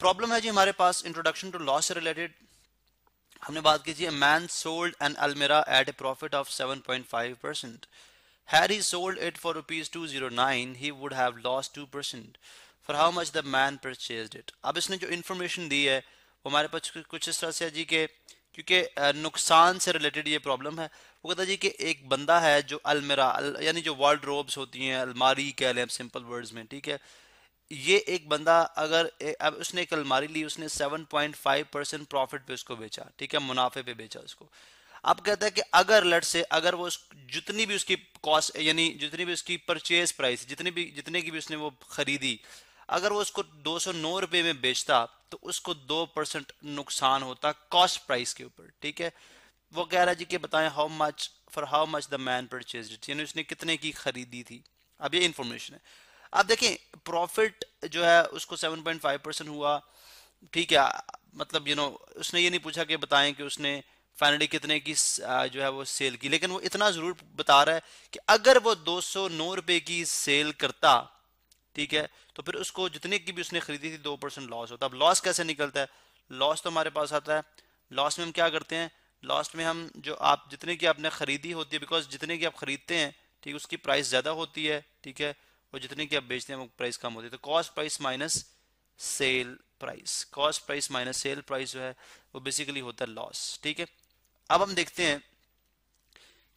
Problem है जी हमारे पास इंट्रोडक्शन टू लॉस से रिलेटेड हमने बात की थी man sold an almirah at a profit of 7.5 percent had he sold it for rupees 209 he would have loss 2 percent for how much the man purchase it अब इसने जो information दी है वो हमारे पास कुछ इस तरह से है जी के क्योंकि नुकसान से रिलेटेड ये प्रॉब्लम है। वो कहता जी कि एक बंदा है जो अलमेरा अल, यानी जो वर्ल्ड रोब्स होती हैं अलमारी कह लें सिंपल वर्ड्स में ठीक है? ये एक बंदा अगर अब उसने एक अलमारी ली, उसने 7.5 परसेंट प्रॉफिट पे उसको बेचा, ठीक है, मुनाफे पे बेचा उसको। अब कहता है कि अगर लट से अगर वो जितनी भी उसकी कॉस्ट यानी जितनी भी उसकी परचेज प्राइस जितनी भी, जितने की भी उसने वो खरीदी, अगर वो उसको दो सौ नौ रुपये में बेचता तो उसको दो परसेंट नुकसान होता कॉस्ट प्राइस के ऊपर, ठीक है? वो कह रहा जी कि बताएँ how much for how much the man purchase यानी उसने कितने की खरीदी थी। अब ये इंफॉर्मेशन है। अब देखें प्रॉफिट जो है उसको 7.5 परसेंट हुआ। ठीक है मतलब यू you नो know, उसने ये नहीं पूछा कि बताएँ कि उसने फाइनली कितने की जो है वो सेल की। लेकिन वो इतना ज़रूर बता रहा है कि अगर वो दो सौ की सेल करता ठीक है तो फिर उसको जितने की भी उसने खरीदी थी दो परसेंट लॉस होता। अब लॉस कैसे निकलता है? लॉस तो हमारे पास आता है। लॉस में हम क्या करते हैं? लॉस में हम जो आप जितने की आपने खरीदी होती है बिकॉज़ जितने की आप खरीदते हैं ठीक उसकी प्राइस ज़्यादा होती है ठीक है और जितने की आप बेचते हैं, वो प्राइस कम होती है। तो cost price minus sale price cost price minus sale price जो है, वो बेसिकली होता है लॉस ठीक है? अब हम देखते हैं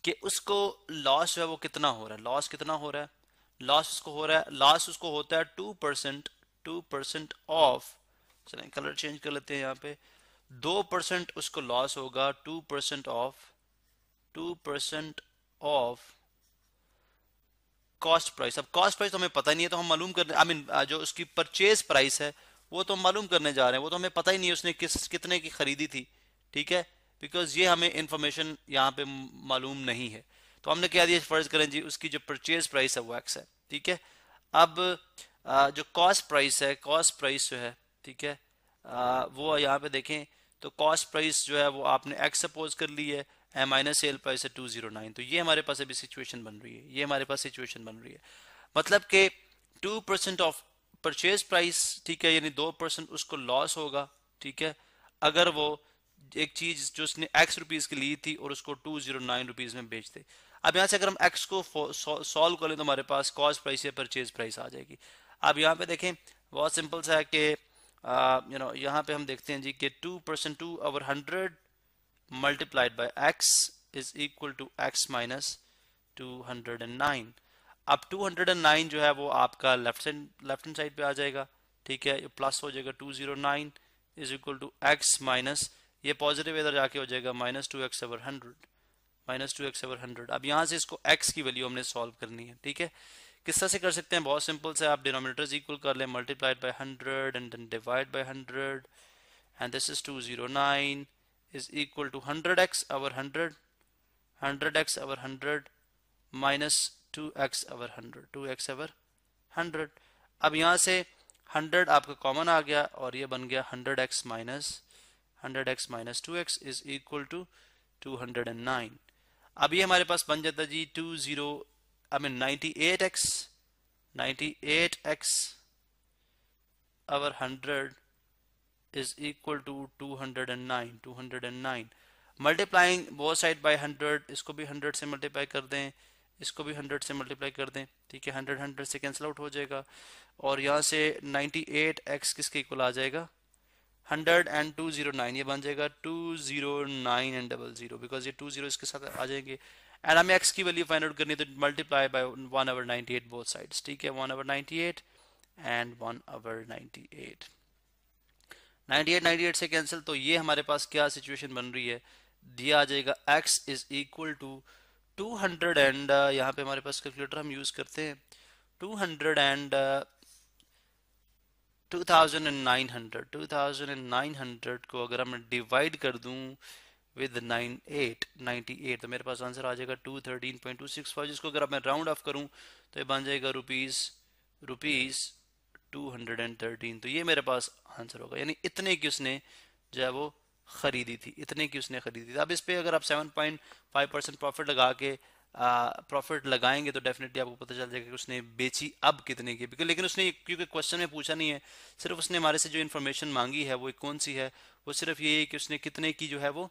कि उसको लॉस जो है, वो कितना हो रहा है। लॉस कितना हो रहा है? लॉस उसको हो रहा है। लॉस उसको होता है two percent two percent of चलें कलर चेंज कर लेते हैं यहाँ पे। दो परसेंट उसको लॉस होगा two percent of two percent of cost price अब कॉस्ट प्राइस तो हमें पता नहीं है तो हम मालूम कर आई मीन जो उसकी परचेज प्राइस है, वो तो हम मालूम करने जा रहे हैं। वो तो हमें पता ही नहीं है उसने किस, कितने की खरीदी थी, ठीक है? बिकॉज़ ये हमें इंफॉर्मेशन यहाँ पे मालूम नहीं है। तो हमने क्या दिया, फ़र्ज़ करें जी, उसकी जो परचेज प्राइस है, वो एक्स है, ठीक है? अब जो कॉस्ट प्राइस है कॉस्ट प्राइस जो है, ठीक है? वो यहाँ पे देखें तो कॉस्ट प्राइस जो है, वो आपने एक्स सपोज़ कर ली है एम माइनस सेल प्राइस है टू ज़ीरो नाइन। तो ये हमारे पास अभी सिचुएशन बन रही है, ये हमारे पास सिचुएशन बन रही है। मतलब कि two percent of purchase price ठीक है, यानी दो परसेंट उसको लॉस होगा, ठीक है। अगर वो एक चीज़ जो उसने एक्स रुपीज़ की ली थी और उसको टू ज़ीरो नाइन रुपीज़ में बेच दे। अब यहाँ से अगर हम एक्स को सॉल्व कर लें तो हमारे पास कॉस्ट प्राइस या परचेज प्राइस आ जाएगी। अब यहाँ पे देखें, बहुत सिंपल सा है कि यू नो यहाँ पे हम देखते हैं जी कि two percent two over hundred multiplied by x is equal to x minus two hundred and nine अब टू हंड्रेड एंड नाइन जो है वो आपका left side left hand side पे आ जाएगा। ठीक है? ये प्लस हो जाएगा two zero nine is equal to x minus ये पॉजिटिव इधर जाके हो जाएगा minus two x over hundred minus two x over hundred अब यहाँ से इसको एक्स की वैल्यू हमने सॉल्व करनी है। ठीक है? किस तरह से कर सकते हैं? बहुत सिंपल से आप डिनोमिनेटर्स इक्वल कर लें multiplied by hundred and divide by hundred and this is two zero nine x over hundred hundred x over hundred minus two x over hundred two x over hundred अब यहाँ से hundred आपका common आ गया और ये बन गया hundred x minus hundred x minus two x is equal to two hundred and nine अब ये हमारे पास बन जाता जी two zero I mean ninety eight x ninety eight x over hundred nine two hundred and nine multiplying वो side by hundred इसको भी hundred से मल्टीप्लाई कर दें, इसको भी हंड्रेड से मल्टीप्लाई कर दें, ठीक है हंड्रेड हंड्रेड से कैंसिल आउट हो जाएगा। और यहाँ से नाइनटी एट एक्स किसके इक्वल आ जाएगा? Hundred and two zero nine ये बन जाएगा two zero nine and double zero because two to ज़ीरो इसके साथ आ जाएँगे। एंड हमें एक्स की वैल्यू फाइंड आउट करनी है तो multiply by one over ninety eight both sides ठीक है one over ninety and one ninety eight ninety eight से कैंसिल तो ये हमारे पास क्या सिचुएशन बन रही है? दिया आ जाएगा x is equal to two hundred and यहाँ पे हमारे पास कैलकुलेटर हम यूज़ करते हैं। टू हंड्रेड एंड 2900 2900 को अगर मैं डिवाइड कर दूँ विद 98 98 तो मेरे पास आंसर आ जाएगा 213.265 जिसको अगर मैं राउंड ऑफ़ करूँ तो ये बन जाएगा रुपीज़ रुपीस 213 तो ये मेरे पास आंसर होगा। यानी इतने की उसने जो है वो खरीदी थी, इतने की उसने खरीदी थी। अब इस पर अगर आप 7.5 परसेंट प्रॉफिट लगा के प्रॉफिट लगाएँगे तो डेफिनेटली आपको पता चल जाएगा कि उसने बेची अब कितने की। बिकॉज़ लेकिन उसने क्योंकि क्वेश्चन में पूछा नहीं है, सिर्फ़ उसने हमारे से जो इन्फॉर्मेशन मांगी है, वो कौन सी है, वो सिर्फ़ ये है कि उसने कितने की जो है वो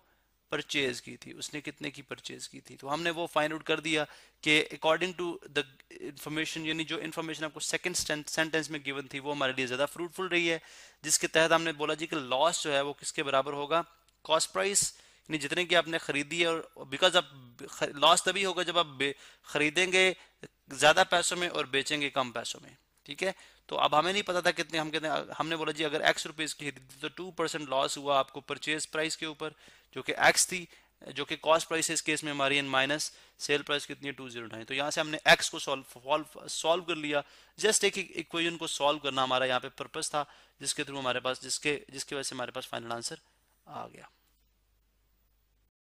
परचेज की थी, उसने कितने की परचेज की थी? तो हमने वो फाइंड आउट कर दिया कि अकॉर्डिंग टू द इंफॉर्मेशन यानी जो इन्फॉर्मेशन आपको सेकंड सेंटेंस में गिवन थी, वो हमारे लिए ज़्यादा फ्रूटफुल रही है, जिसके तहत हमने बोला जी कि लॉस जो है वो किसके बराबर होगा? कॉस्ट प्राइस यानी जितने की आपने खरीदी है, और बिकॉज़ आप लॉस तभी होगा जब आप खरीदेंगे ज़्यादा पैसों में और बेचेंगे कम पैसों में। ठीक है? तो अब हमें नहीं पता था कितने, हम कितने, हमने बोला जी अगर एक्स रुपीज़ की खरीदी तो टू परसेंट लॉस हुआ आपको परचेज प्राइस के ऊपर, जो कि एक्स थी, जो कि कॉस्ट प्राइस इस केस में हमारी माइनस सेल प्राइस कितनी है? टू ज़ीरो नाइन तो यहाँ से हमने एक्स को सॉल्व सॉल्व कर लिया। जस्ट एक इक्वेशन को सॉल्व करना हमारा यहाँ पे पर्पस था, जिसके थ्रू हमारे पास, जिसके, जिसकी वजह से हमारे पास फाइनल आंसर आ गया।